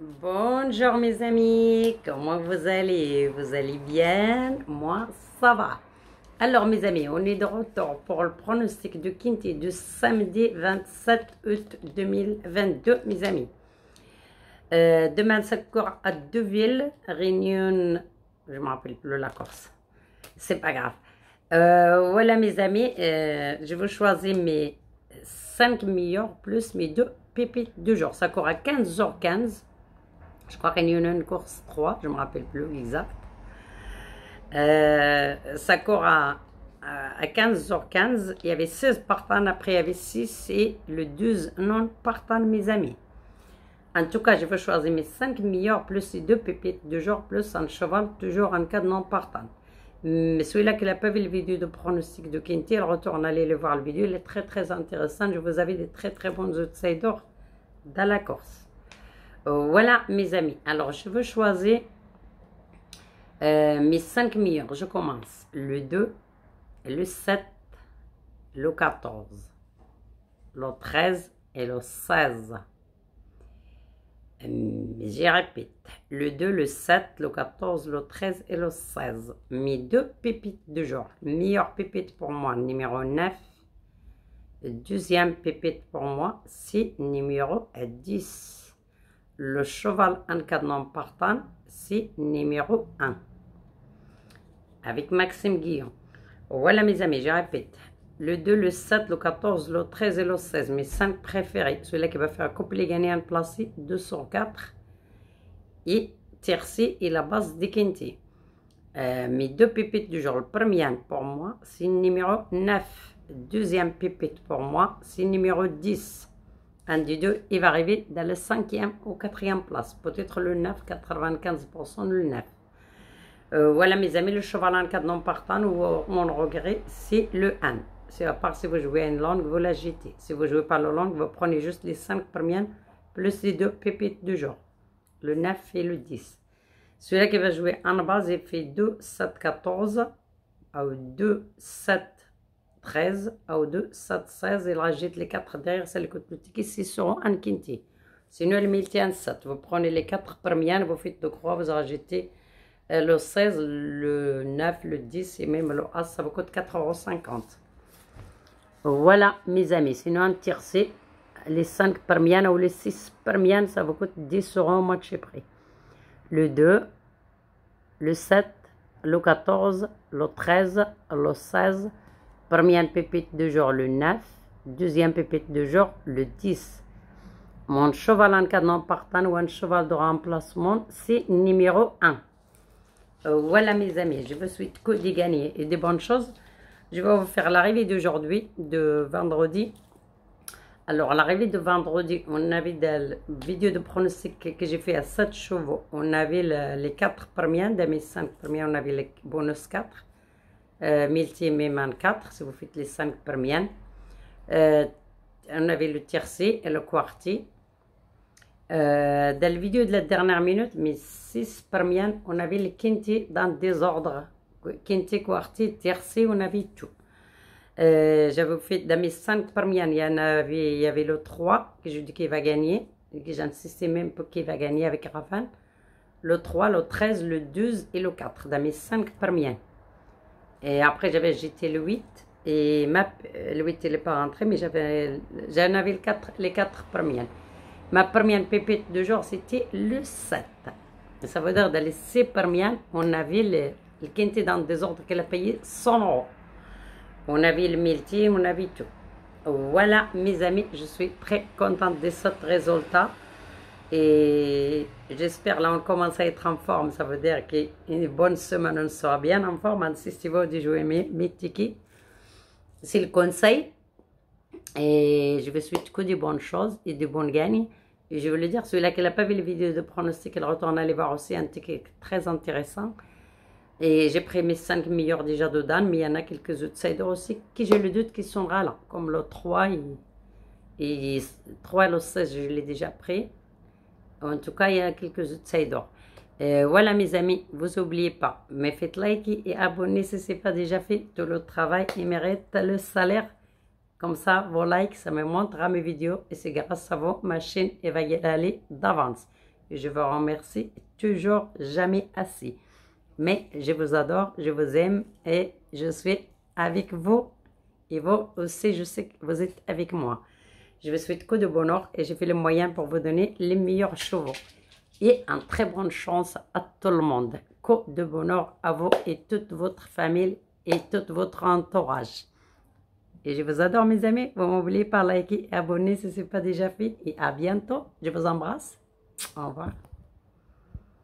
Bonjour mes amis, comment vous allez? Vous allez bien? Moi, ça va. Alors mes amis, on est de retour pour le pronostic de Quinty du samedi 27 août 2022, mes amis. Euh, demain, ça court à Deauville, Réunion, je ne me rappelle plus la Corse. C'est pas grave. Euh, voilà mes amis, euh, je vais choisir mes 5 meilleurs plus mes deux pépites du jour. Ça court à 15h15. Je crois qu'il y en a une course 3, je ne me rappelle plus exact. Euh, ça court à, à, 15h15. Il y avait 16 partants, après il y avait 6 et le 12 non partants, mes amis. En tout cas, je vais choisir mes 5 meilleurs plus les deux pépites du jour plus un cheval, toujours en cas de non partant. Mais celui-là qui n'a pas vu la vidéo de pronostic de Quinty, il retourne aller le voir la vidéo. Il est très très intéressant. Je vous avais des très très bons outsiders dans la course. Voilà mes amis. Alors je veux choisir euh, mes 5 meilleurs. Je commence. Le 2, le 7, le 14, le 13 et le 16. J'y répète. Le 2, le 7, le 14, le 13 et le 16. Mes deux pépites du jour. Meilleure pépite pour moi, numéro 9. Deuxième pépite pour moi, c'est numéro 10. Le cheval en cadenon partant, c'est numéro 1. Avec Maxime Guillon. Voilà mes amis, je répète le 2, le 7, le 14, le 13 et le 16. Mes 5 préférés. Celui-là qui va faire coupler gagnant placé 2 sur 4. Et tiercé et la base de Quinty. Euh, mes deux pépites du jour. Le premier pour moi, c'est numéro 9. Deuxième pépite pour moi, c'est numéro 10. Un des deux, il va arriver dans le cinquième ou quatrième place. Peut-être le 9, 95% le 9. Euh, voilà mes amis, le cheval en 4 non partant ou mon regret, c'est le 1 c'est à part si vous jouez une langue, vous l'agitez. Si vous jouez pas la langue, vous prenez juste les 5 premières plus les deux pépites du jour. Le 9 et le 10. Celui-là qui va jouer en base, il fait 2, 7, 14, ou 2, 7, 13, ou 2, 7, 16. Il agite les 4 derrière, c'est le coup de ticket, c'est sur un quinti. Sinon, le multi en 7. Vous prenez les 4 premières, vous faites de croix, vous agitez euh, le 16, le 9, le 10 et même le As, ça vous coûte 4,50 euros. Voilà, mes amis. Sinon, un tiercé, les 5 premières ou les 6 premières, ça vous coûte 10 euros au marché prix. Le 2, le 7, le 14, le 13, le 16. Première pépite de jour, le 9. Deuxième pépite de jour, le 10. Mon cheval en cadenon partant ou un cheval de remplacement, c'est numéro 1. Euh, voilà, mes amis. Je vous souhaite que des gagner et des bonnes choses. Je vais vous faire l'arrivée d'aujourd'hui, de vendredi. Alors, l'arrivée de vendredi, on avait des vidéos de pronostic que j'ai fait à 7 chevaux. On avait les 4 premiers, de mes 5 premiers, on avait les bonus 4. Multi même 4, si vous faites les 5 premiers. Euh, on avait le tiercé et le quartier. Euh, dans la vidéo de la dernière minute, mes 6 premiers, on avait les quintés dans désordre quinté, quartier, tiercé, on avait tout. Euh, J'avais fait dans mes cinq premières, il y, en avait, il y avait le 3 que je dis qu'il va gagner, j'insistais même pour qu'il va gagner avec Ravan. Le 3, le 13, le 12 et le 4 dans mes cinq premières. Et après, j'avais jeté le 8 et ma, le 8 il n'est pas rentré, mais j'avais, j'en avais le 4, les 4 premières. Ma première pépite de jour, c'était le 7. Ça veut dire dans les 6 premières, on avait le le quinté dans des ordres qu'elle a payé 100 euros. On avait le métier, on avait tout. Voilà, mes amis, je suis très contente de ce résultat. Et j'espère, là, on commence à être en forme. Ça veut dire qu'une bonne semaine, on sera bien en forme. Si vous de jouer mes, tickets, c'est le conseil. Et je vous souhaite que des bonnes choses et de bonnes gagnes. Et je le dire, celui-là qui n'a pas vu la vidéo de pronostic, il retourne aller voir aussi un ticket très intéressant. Et j'ai pris mes 5 meilleurs déjà dedans, mais il y en a quelques outsiders aussi qui j'ai le doute qui sont là, comme le 3 et, et 3 et le 16, je l'ai déjà pris. En tout cas, il y a quelques outsiders. Euh, voilà mes amis, vous n'oubliez pas, mais faites like et abonnez si ce n'est pas déjà fait. Tout le travail, il mérite le salaire. Comme ça, vos likes, ça me montre à mes vidéos et c'est grâce à vous, ma chaîne va y aller d'avance. Je vous remercie toujours jamais assez. Mais je vous adore, je vous aime et je suis avec vous. Et vous aussi, je sais que vous êtes avec moi. Je vous souhaite que de bonheur et je fais le moyen pour vous donner les meilleurs chevaux. Et une très bonne chance à tout le monde. Que de bonheur à vous et toute votre famille et tout votre entourage. Et je vous adore mes amis. Vous m'oubliez par liker et abonner si ce n'est pas déjà fait. Et à bientôt. Je vous embrasse. Au revoir.